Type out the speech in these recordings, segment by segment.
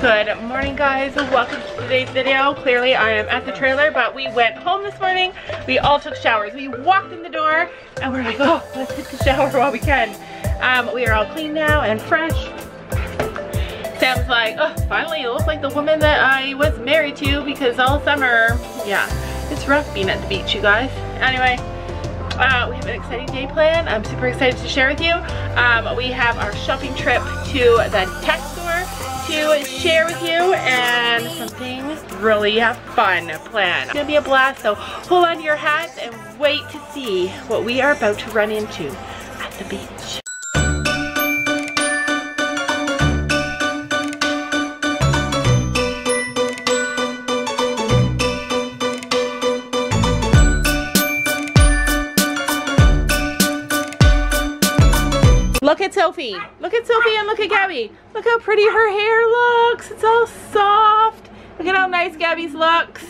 Good morning guys, welcome to today's video. Clearly I am at the trailer, but we went home this morning. We all took showers. We walked in the door and we're like, oh, let's hit the shower while we can. Um, we are all clean now and fresh. Sam's like, oh, finally you look like the woman that I was married to because all summer, yeah, it's rough being at the beach, you guys. Anyway, uh, we have an exciting day planned. I'm super excited to share with you. Um, we have our shopping trip to the tack to share with you and something really fun planned. It's gonna be a blast, so hold on your hats and wait to see what we are about to run into at the beach. Look at Sophie. Look at Sophie and look at Gabby. Look how pretty her hair looks. It's all soft. Look at how nice Gabby's looks.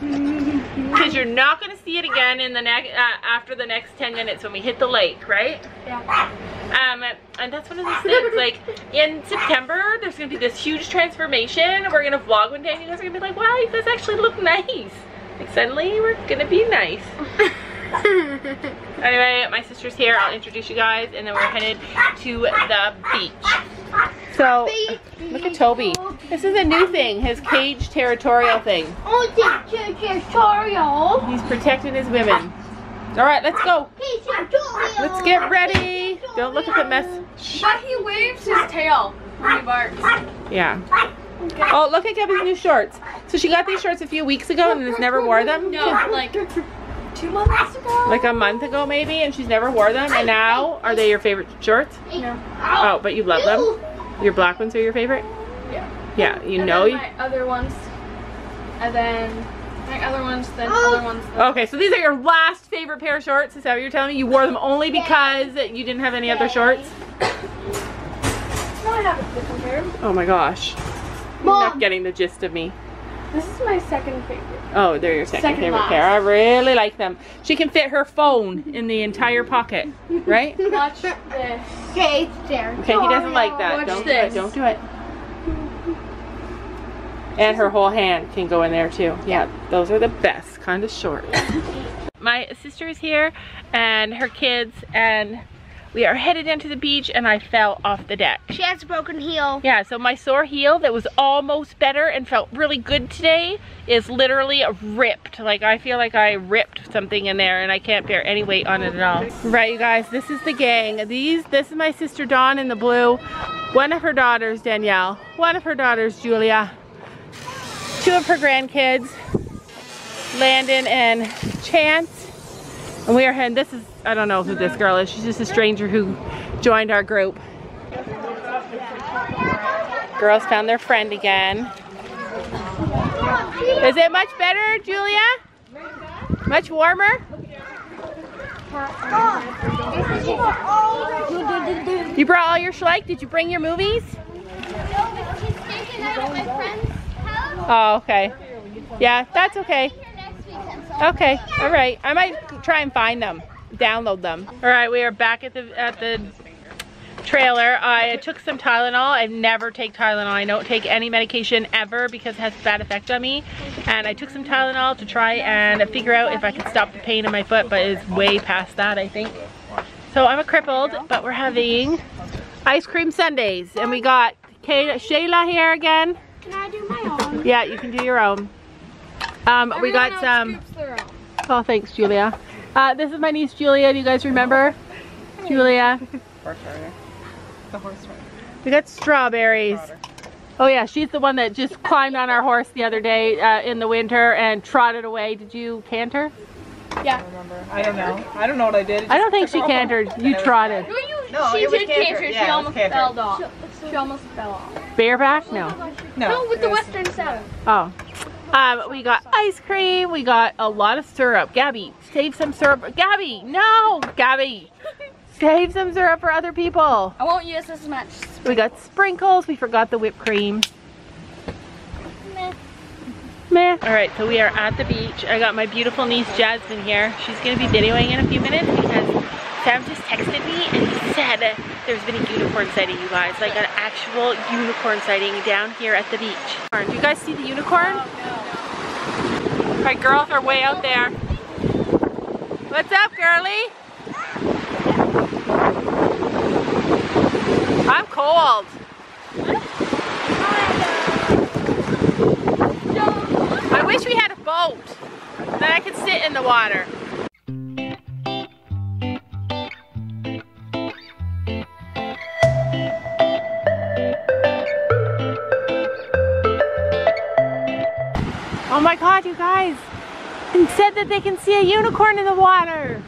Because you're not going to see it again in the next uh, after the next 10 minutes when we hit the lake, right? Yeah. Um, and that's one of those things. Like in September, there's going to be this huge transformation. We're going to vlog one day, and you guys are going to be like, "Wow, you guys actually look nice." Like suddenly, we're going to be nice. anyway, my sister's here. I'll introduce you guys, and then we're headed to the beach. So, look at Toby. This is a new thing, his cage territorial thing. Oh, territorial. He's protecting his women. All right, let's go. Let's get ready. Don't look at the mess. But he waves his tail when he barks. Yeah. Oh, look at Gabby's new shorts. So she got these shorts a few weeks ago and has never wore them. No, like two months ago. Like a month ago maybe, and she's never wore them. And now, are they your favorite shorts? No. Oh, but you love them? Your black ones are your favorite? Yeah. Yeah, you And know you... my other ones, and then my other ones, then oh. other ones. Then Okay, so these are your last favorite pair of shorts. Is that what you're telling me? You wore them only because you didn't have any other shorts? No, I have a different pair. Oh my gosh. You're not getting the gist of me. This is my second favorite. Oh, they're your second, Second favorite last. pair. I really like them. She can fit her phone in the entire pocket, right? Watch this. Okay, it's territorial. Okay, he oh, doesn't like that. Watch don't this. do it. Don't do it. And her whole hand can go in there too. Yeah, those are the best kind of shorts. My sister is here and her kids and we are headed into the beach and I fell off the deck. She has a broken heel. Yeah, so my sore heel that was almost better and felt really good today is literally ripped. Like I feel like I ripped something in there and I can't bear any weight on it at all. Right, you guys, this is the gang. These, this is my sister Dawn in the blue. One of her daughters, Danielle. One of her daughters, Julia. Two of her grandkids, Landon and Chance. And we are heading, this is, I don't know who this girl is. She's just a stranger who joined our group. Girls found their friend again. Is it much better, Julia? Much warmer? You brought all your schleich? Did you bring your movies? Oh, okay. Yeah, that's okay. Okay, all right. I might try and find them, download them. All right, we are back at the at the trailer. I took some Tylenol. I never take Tylenol. I don't take any medication ever because it has a bad effect on me. And I took some Tylenol to try and figure out if I could stop the pain in my foot, but it's way past that, I think. So I'm a crippled, but we're having ice cream sundaes. And we got Kay Shayla here again. Can I do my own? Yeah, you can do your own. Um, we got some. Oh, thanks, Julia. Uh, this is my niece Julia. Do you guys remember? Julia. We got strawberries. Oh yeah, she's the one that just climbed on our horse the other day uh, in the winter and trotted away. Did you canter? Yeah. I don't know. I don't know what I did. I don't think she cantered. You trotted. No, you, No, she did canter. canter. Yeah, she almost canter. fell off. She almost fell off. Bareback? No. No, No, with the Western Saddle. Oh. Um, we got ice cream. We got a lot of syrup. Gabby, save some syrup. Gabby, no! Gabby, save some syrup for other people. I won't use as much. We got sprinkles. We forgot the whipped cream. Meh. All right, so we are at the beach. I got my beautiful niece Jasmine here. She's gonna be videoing in a few minutes because Sam just texted me and he said there's been a unicorn sighting, you guys. Like an actual unicorn sighting down here at the beach. Do you guys see the unicorn? Right, girls are way out there. What's up, girlie? I'm cold. I wish we had a boat. Then I could sit in the water. God, you guys! and said that they can see a unicorn in the water.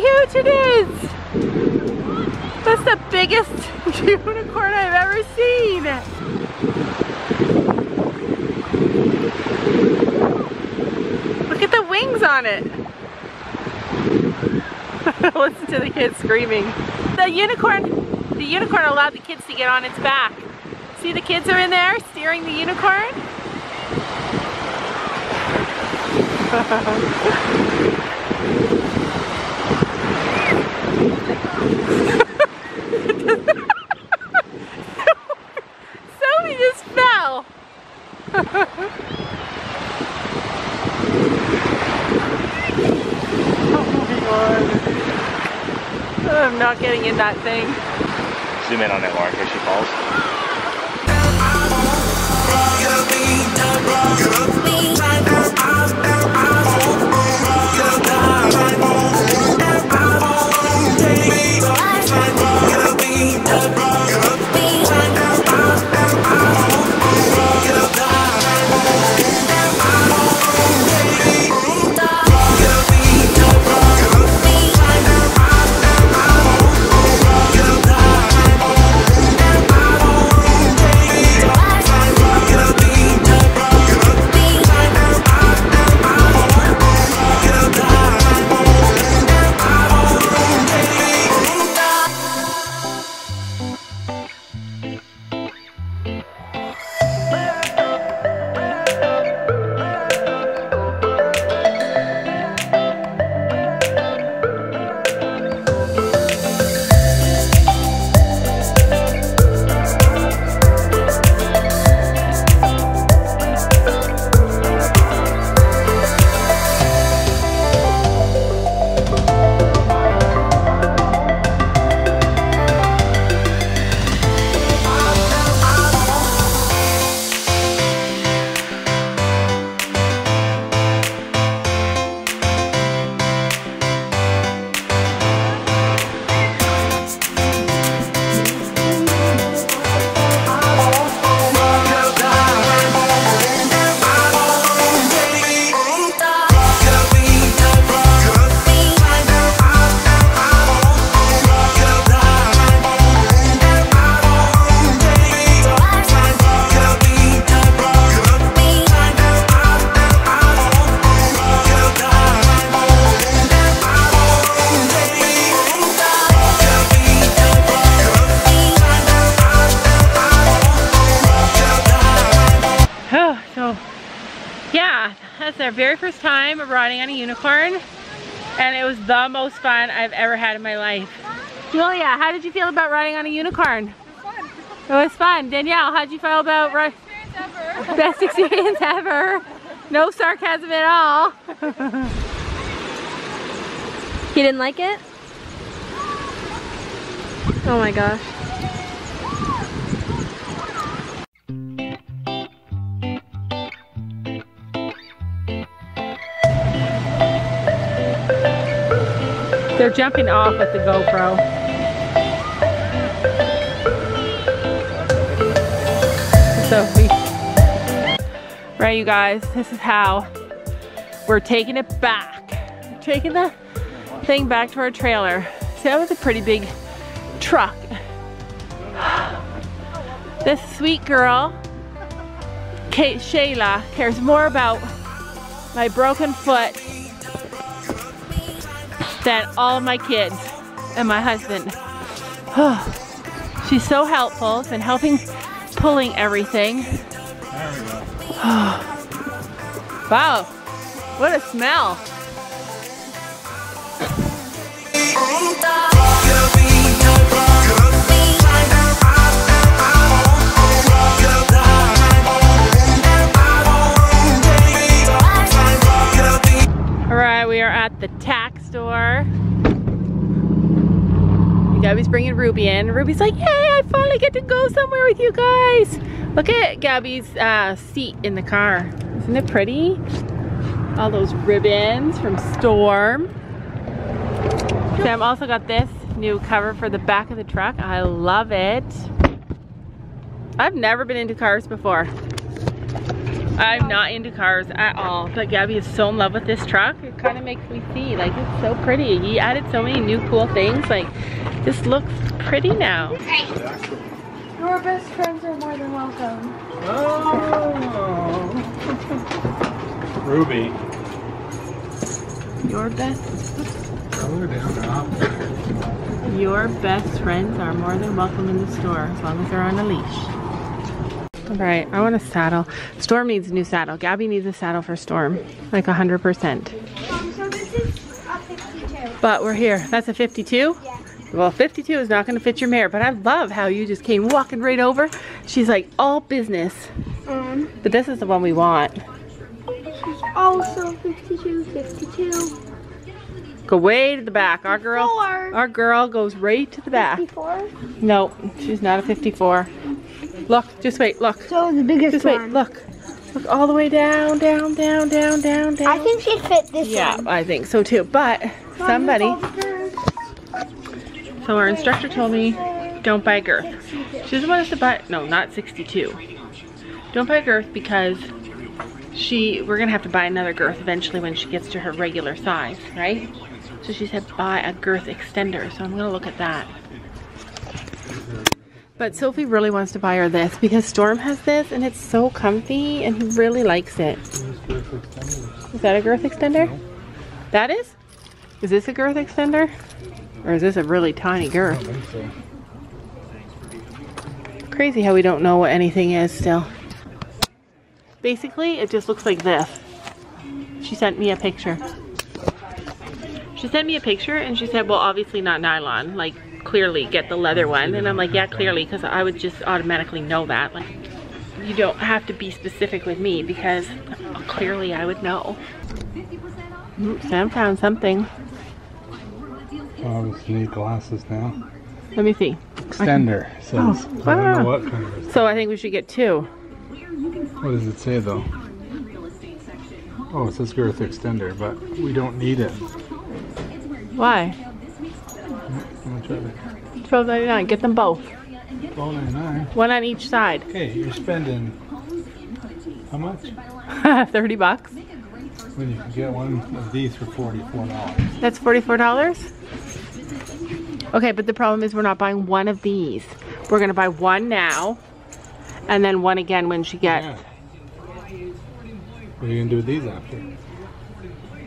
Huge it is. That's the biggest unicorn I've ever seen. Look at the wings on it. Listen to the kids screaming. The unicorn, the unicorn allowed the kids to get on its back. See the kids are in there steering the unicorn? Sophie just fell. oh my god. Oh I'm not getting in that thing. Zoom in on it, Lauren, in case she falls. Time riding on a unicorn. And it was the most fun I've ever had in my life. Julia, how did you feel about riding on a unicorn? It was fun. Danielle, how did you feel about riding? Best experience ever. No sarcasm at all. He didn't like it? Oh my gosh. They're jumping off with the GoPro. Sophie. Right, you guys, this is how we're taking it back. We're taking the thing back to our trailer. See, that was a pretty big truck. This sweet girl, Kate Shayla, cares more about my broken foot than all of my kids and my husband. She's so helpful and helping pulling everything. wow, what a smell. All right, we are at the tack store. Gabby's bringing Ruby in. Ruby's like, hey, I finally get to go somewhere with you guys. Look at Gabby's uh, seat in the car. Isn't it pretty? All those ribbons from Storm. Sam also got this new cover for the back of the truck. I love it. I've never been into cars before. I'm not into cars at all, but Gabby is so in love with this truck. It kind of makes me see, like it's so pretty. He added so many new cool things. Like, this looks pretty now. Your best friends are more than welcome. Oh. Ruby. Your best, down your best friends are more than welcome in the store as long as they're on a leash. Right, I want a saddle. Storm needs a new saddle. Gabby needs a saddle for Storm, like 100%. Um, so this is a 52. But we're here. That's a 52? Yeah. Well, 52 is not going to fit your mare, but I love how you just came walking right over. She's like all business. Um, But this is the one we want. she's also 52, 52, Go way to the back. Our girl, our girl goes right to the back. 54. No, she's not a 54. Look, just wait, look. So the biggest Just wait, look. Look all the way down, down, down, down, down, down. I think she'd fit this Yeah, one. I think so too. But somebody, so our instructor told me, don't buy girth. She doesn't want us to buy, no, not 62. Don't buy girth because she, we're gonna have to buy another girth eventually when she gets to her regular size, right? So she said buy a girth extender. So I'm gonna look at that. But Sophie really wants to buy her this because Storm has this and it's so comfy and he really likes it. Is that a girth extender? That is? Is this a girth extender? Or is this a really tiny girth? Crazy how we don't know what anything is still. Basically, it just looks like this. She sent me a picture. She sent me a picture and she said, well, obviously not nylon. Like, clearly get the leather one. And I'm like, yeah, clearly, because I would just automatically know that. Like, you don't have to be specific with me because clearly I would know. Sam found something. Oh, Obviously need glasses now. Let me see. Extender says. Oh, I don't know what kind of. So I think we should get two. What does it say though? Oh, it says girth extender, but we don't need it. Why? How much are they? Twelve ninety nine. Get them both. Twelve ninety nine. One on each side. Okay, you're spending how much? Thirty bucks. When you can get one of these for forty-four dollars. That's forty-four dollars. Okay, but the problem is we're not buying one of these. We're gonna buy one now, and then one again when she gets. Yeah. What are you gonna do with these after?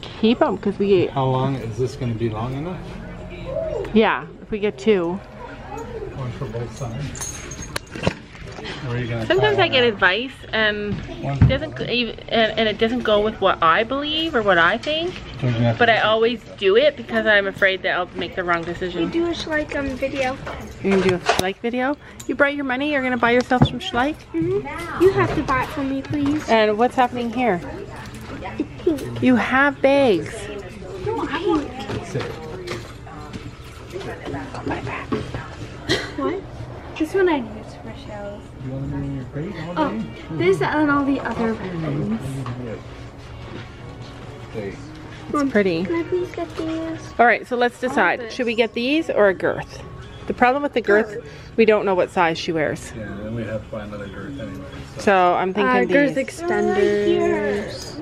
Keep them because we. How long is this gonna be long enough? Yeah, if we get two. One for both sides. Or are you gonna Sometimes I get one advice and it doesn't and, and it doesn't go with what I believe or what I think. Don't you have But I always do it because I'm afraid that I'll make the wrong We decision. do a Schleich um, video. You're gonna do a Schleich video? You brought your money, you're gonna buy yourself some Schleich? hmm You have to buy it for me, please. And what's happening here? You have bags. No, I want Sit. What? This one I use for shows. You want to be in your crate all Oh, this and all the other ones. Hey, It's pretty. Can I please get these? All right, so let's decide. Should we get these or a girth? The problem with the girth, we don't know what size she wears. Yeah, then we have to find another girth anyway. So. So I'm thinking uh, girth these. extenders.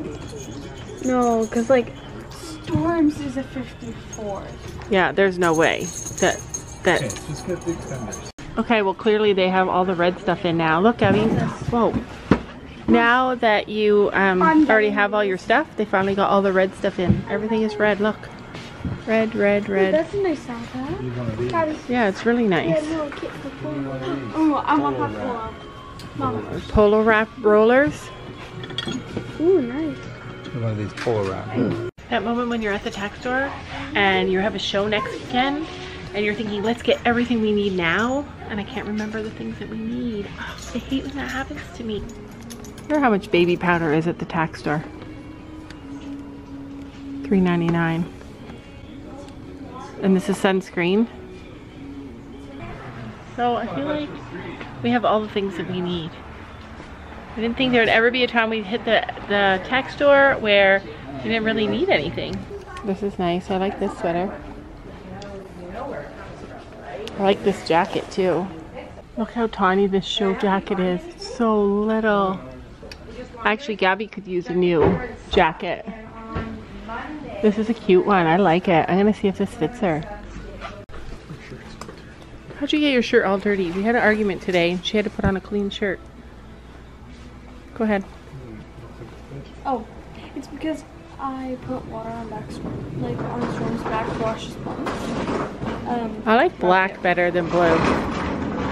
No, because like Storms is a 54. Yeah, there's no way that that. Okay, just get the extenders. Okay, well clearly they have all the red stuff in now. Look, Abby. Whoa. Now that you um, already have all your stuff, they finally got all the red stuff in. Everything is red. Look, red, red, red. That's a nice sound, huh? You one of these? Daddy, Yeah, it's really nice. no. Oh, I want that one. Mama. Polo wrap rollers. Ooh, nice. One of these polo wrap. That moment when you're at the tack store and you have a show next weekend and you're thinking, let's get everything we need now, and I can't remember the things that we need. Oh, I hate when that happens to me. Remember how much baby powder is at the tack store? $3.99. And this is sunscreen. So I feel like we have all the things that we need. I didn't think there would ever be a time we'd hit the, the tack store where we didn't really need anything. This is nice. I like this sweater. I like this jacket too. Look how tiny this show jacket is. So little. Actually, Gabby could use a new jacket. This is a cute one. I like it. I'm gonna see if this fits her. How'd you get your shirt all dirty? We had an argument today. She had to put on a clean shirt. Go ahead. Oh, it's because I put water on back, like on Storm's back to wash his clothes. Um, I like black better than blue.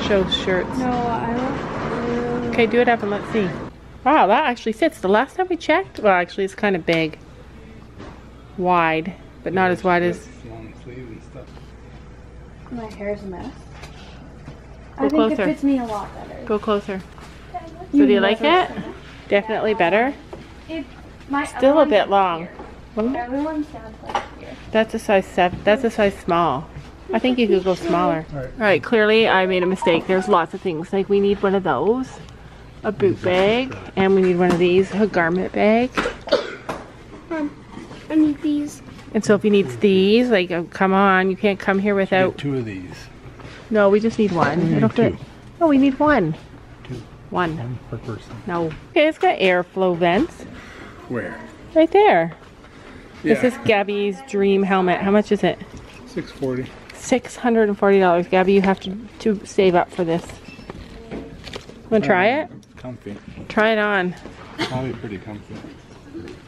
Shows shirts. no, I don't. blue. Okay, do it up and let's see. Wow, that actually fits. The last time we checked, well, actually, it's kind of big. Wide, but not as wide as. Long sleeve and stuff. My hair's a mess. Go I think closer. it fits me a lot better. Go closer. So do you like it? Definitely better. My Still a bit long. Everyone sounds like here. That's a size seven. That's a size small. I think you could go smaller. Alright. All right, clearly I made a mistake. There's lots of things. Like we need one of those, a boot bag, and we need one of these, a garment bag. Um, I need these. And Sophie needs these. Like, oh, come on, you can't come here without. two of these. No, we just need one. We need fit- No, we need one. Two. One. One per person. No. Okay, it's got airflow vents Where? right there. This is Gabby's dream helmet. How much is it? Six forty. Six hundred and forty dollars. Gabby, you have to to save up for this. Want to um, try it? Comfy. Try it on. Probably pretty comfy.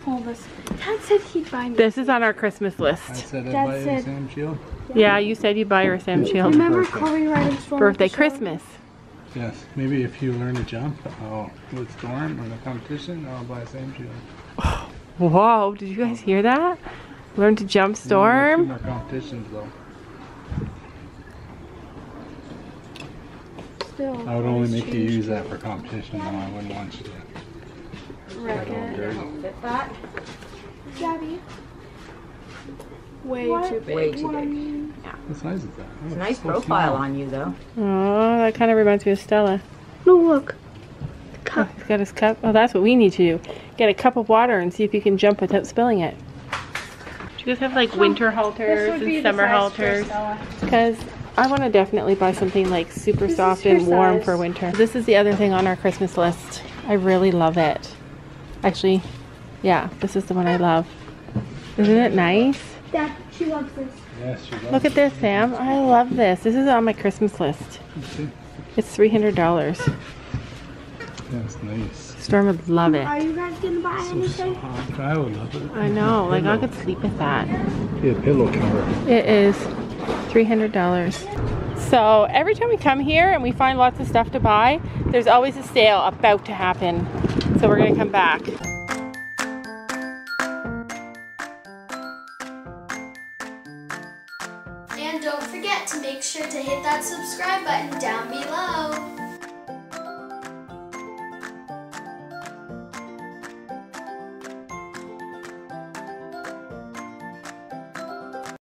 Pull this. Dad said he'd buy me. This is on our Christmas I list. said I'd Dad buy said- Samshield. Yeah, you said you'd buy her a Samshield. Remember Birthday. Chloe riding Storm? Birthday, at the show? Christmas. Yes. Maybe if you learn to jump, oh, with Storm or the competition, I'll buy a Samshield. Whoa, did you guys hear that? Learn to jump Two storm. more competitions though. Still. I would only make you use that for competition though. I wouldn't want you to. Wreck go it. dirty. Fit that. Daddy. Way What? too big. Way too big. Yeah. What size is that? Oh, It's a nice so profile small. on you, though. Oh, that kind of reminds me of Stella. No, look. Oh, he's got his cup. Oh, that's what we need to do. Get a cup of water and see if you can jump without spilling it. Do you guys have like winter halters and summer halters? Because I want to definitely buy something like super soft and warm for winter. This is the other thing on our Christmas list. I really love it. Actually, yeah, this is the one I love. Isn't it nice? Dad, she loves this. Yes, she does. Look at this, Sam. I love this. This is on my Christmas list. It's $300. That's nice. Storm would love it. Are you guys gonna buy So anything? soft. I would love it. I know, like I could sleep with that. Yeah, pillow cover. It is $300. So every time we come here and we find lots of stuff to buy, there's always a sale about to happen. So we're gonna come back. And don't forget to make sure to hit that subscribe button down below.